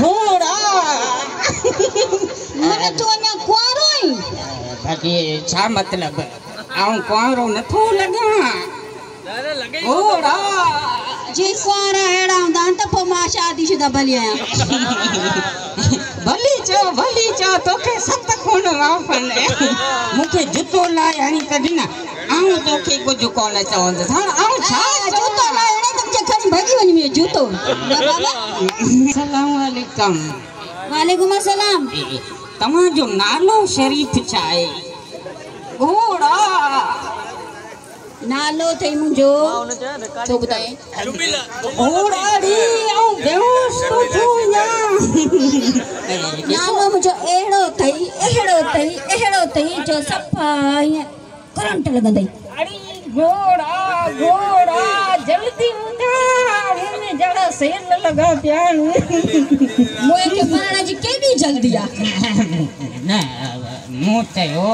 घोड़ा। मैं तो अञा कुंवारो आई आऊँ कुंवारो नथो लॻां घोड़ा। जे कुंवारा तो भली आहियाँ भली चओ भली चओ तोखे सत कोन वापनि जुतो लाइ हणी कढी न। आऊँ तोखे कुझु कोन चवंदसि। हाणे आऊँ छा चओ जूतो सलामकुम वालेकुम असलम तव्हांजो नालो शरीफ़ छा आहे घोड़ा नालो अथई मुंहिंजो छो ॿुधाए घोड़ाड़ी ऐं बेहोश थो थी वञा नालो मुंहिंजो अहिड़ो अथई अहिड़ो अथई अहिड़ो अथई जो सफ़ा ईअं करंट लॻंदई घोड़ा घोड़ा जल्दी हूंदा हिन जहिड़ा सेल लॻा पिया आहिनि मोए खे मरण जी केॾी जल्दी आहे न मूं चयो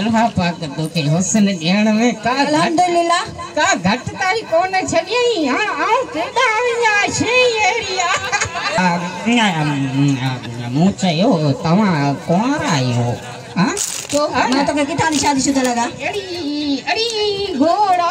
अलाह पाक तोखे हुस्न ॾियण में का अल्हम्दुलिल्लाह। का घटिताई कोन छॾियई? हाणे आऊँ केॾा वञा शइ अहिड़ी आहे मूं चयो तव्हां कुंवारा आहियो हा? तो माँ तोखे किथां जी शादीशुदा लॻा अड़ी अड़ी घोड़ा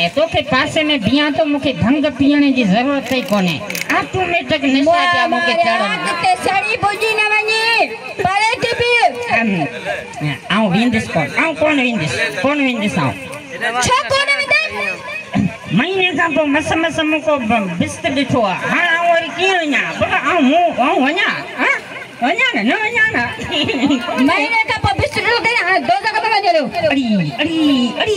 ऐं तोखे पासे में बीहां त मूंखे भंग पीअण जी ज़रूरत ई कोन्हे ऑटोमेटिक नशा पिया मूंखे चढ़नि किथे सड़ी भुॼी न वञे। परे थी बि। आऊँ वेंदुसि कोन? आऊँ कोन वेंदुसि? कोन वेंदुसि आऊँ? छो कोन वेंदा महीने खां पोइ मस मस ब- बिस्त आहे हाणे आऊँ वरी कीअं वञा? पर आऊँ मूं आऊँ वञा? हा? वञा न न वञा न महीने खां पोइ बिस्तर ते हाणे दोज़ खां वञो अड़ी अड़ी अड़ी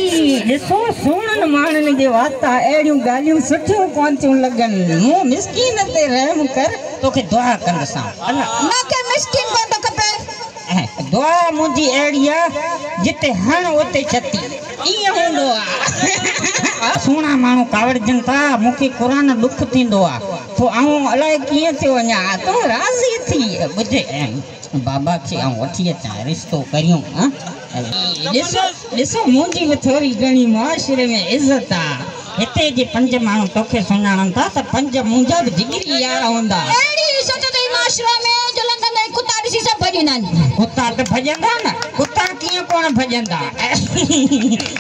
ॾिसो सुहिणनि माण्हुनि जे वाता अहिड़ियूं ॻाल्हियूं सुठियूं कोन थियूं लॻनि मूं मिसकीन ते रहम कर तोखे दुआ कंदुसि मूंखे मिस्किन कोन थो खपे दुआ मुंहिंजी अहिड़ी जिते हण उते छती ईअं हूंदो आहे सुहिणा माण्हू कावड़जनि था मूंखे क़ुर ॾुख थींदो आहे पोइ आऊँ अलाए कीअं थो वञा तूं राज़ी थी ॿुधे ऐं बाबा खे आऊँ वठी अचां रिश्तो करियूं हा ॾिसो ॾिसो मुंहिंजी बि थोरी घणी मुआशिरे में इज़त आहे हिते जे पंज माण्हू तोखे सुञाणनि था त पंज मुंहिंजा बि जिगरी यार हूंदा अहिड़ी इज़त अथई माशरे में आहिनि कुता ॾिसी सभु भॼंदा आहिनि कुता त भॼंदा न कुता कीअं कोन भॼंदा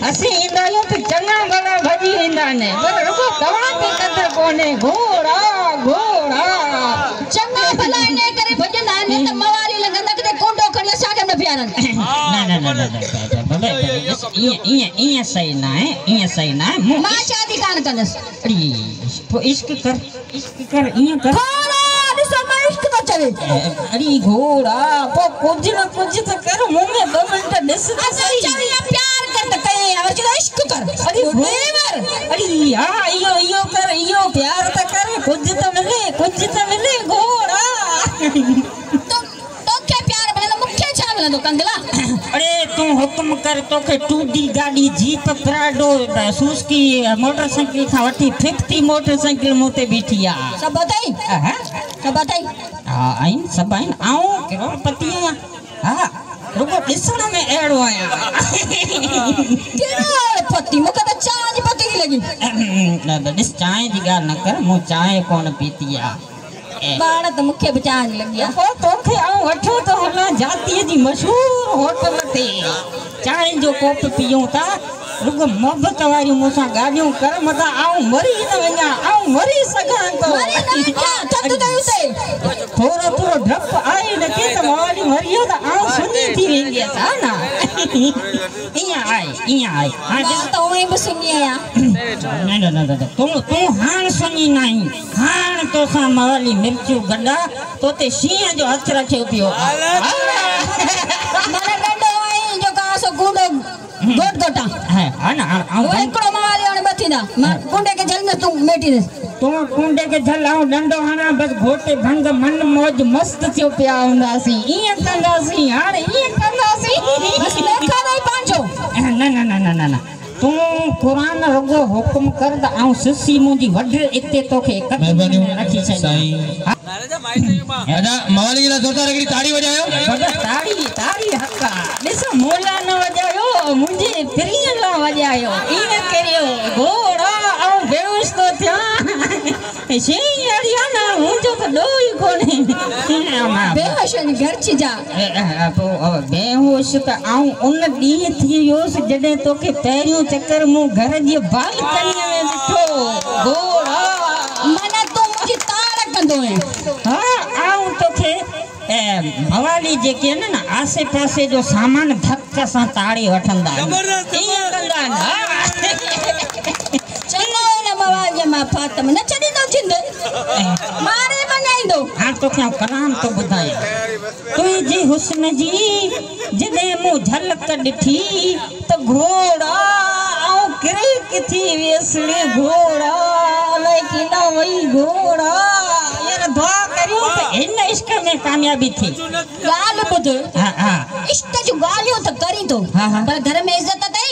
असीं ईंदा आहियूं त चङा भला भॼी वेंदा आहिनि पर रुगो तव्हांखे क़दुरु कोन्हे घोड़ा घोड़ा चङा भला इन करे भॼंदा आहिनि त मवाली लॻंदा किथे कोंडो खणी न बीहारनि न न न न न ॾिस, ईअं ईअं ईअं सही न आहे ईअं सही न आहे मूं शादी कान कंदसि अड़ी, इश्क कर इश्क कर ईअं कर इश्क थो घोड़ा पोइ कुछ ना कुछ तो कर मुँह में दो मिनट ॾिस त सही चवी प्यार कर त कये और चलो इश्क कर अरे देवर अरे हाँ यो यो कर यो प्यार तो कर कुछ तो मिले कुछ तो मिले घोड़ा तो तोखे प्यार मिलंदो मूंखे छा मिलंदो कंगला अरे तूं हुकुम कर तोखे टूडी गाॾी जीप प्राडो सुस्की मोटरसाइकिल खां वठी फिफ्टी मोटरसाइकिल मूं ते बीठी आहे सभु अथई हा सभु अथई आहिनि सभु आहिनि आऊँ करोड़पति आहियाँ हा रुगो ॾिसण में अहिड़ो आहियाँ कहिड़ो पति मूंखे त चांहि जी पती थी लॻी न ॾिस चांहि जी ॻाल्हि न कर मूं चांहि कोन पीती आहे पाण तो मुख्य बि चांहि लॻी आहे पोइ तोखे आऊँ वठो त हलां जातीअ जी मशहूरु होटल ते। चांहि जो कोप पीयूं था रुगो मोहबत वारियूं मूंसां ॻाल्हियूं कर मथां आऊँ मरी न वञा आऊँ मरी सघां थो मरी न वञा, थधि अथई उते। थोरो थोरो डपु आहे न की त माँ मरी वियो त आऊँ सुञी थी वेंदी हा न? ईअं आहे ईअं आहे हा माँ ॾिस त उएँ बि सुञी आहियाँ न न न न तूं तूं हाणे सुञी न आहीं हाणे तोसां मवाली मिर्चूं गॾा तोते शींहं जो हथु रखियो पियो हा हा हाणे वो आऊँ हिकिड़ो मावाली हाणे ॿ थींदा माँ गुंडे खे जल्दी तूं मेटी दे तूं कुंडे खे झल ऐं डंडो हणा बसि घोटे भंग मन मौज मस्तु थियो पिया हूंदासीं ईअं कंदासीं हाणे ईअं कंदासीं बस ॾेखारो ई पंहिंजो न न न न न न तूं क़ुरान रुगो हुकुम कर त आऊँ सिसी मुंहिंजी वढ हिते तोखे महिरबानी रखी साईं दादा मवाली जे लाइ जोरदार हिकिड़ी ताड़ी वॼायो ताड़ी ताड़ी हक़ आहे ॾिस मोला न मुंहिंजे प्रिय लाइ वॼायो ईअं करियो घोड़ा ऐं बेहोश थो थियाँ। शी अड़ी आहे न मुंहिंजो त ॾोह ई कोन्हे बेहोश आहिनि घर छी जा पोइ बेहोश त आऊँ उन ॾींहुं थी वियोसि जॾहिं तोखे पहिरियों चकर मूं घर जी बालकनीअ में ॾिठो। घोड़ा। माना तूं मुंहिंजी ताड़ कंदो आहीं हा मवाली जेके आहिनि न आसे पासे जो सामान धक सां ताड़े वठंदा हा। जे तोखे कलाम थो ॿुधायां तुंहिंजी हुस्न जी जॾहिं मूं झलक ॾिठी त घोड़ा ऐं किरी किथी वियसि घोड़ा अलाए केॾा वई घोड़ा हिन इश्क में कामयाबी थी हा हा इश्क जूं ॻाल्हियूं त करी हा, हा। पर घर में इज़त अथई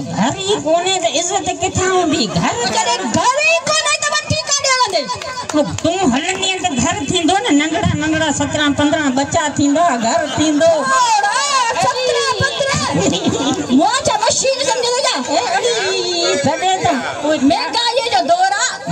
घर ई कोन्हे त इज़त किथां हूंदी घर जॾहिं घर ई कोन्हे त वठी काॾे हलंदे तूं हलंदी त घर थींदो न नंढड़ा नंढड़ा सत्रहं पंद्रहं बच्चा थींदा घर थींदो छा मशीन सम्झंदो छा? तॾहिं त महांगाईअ जो दौर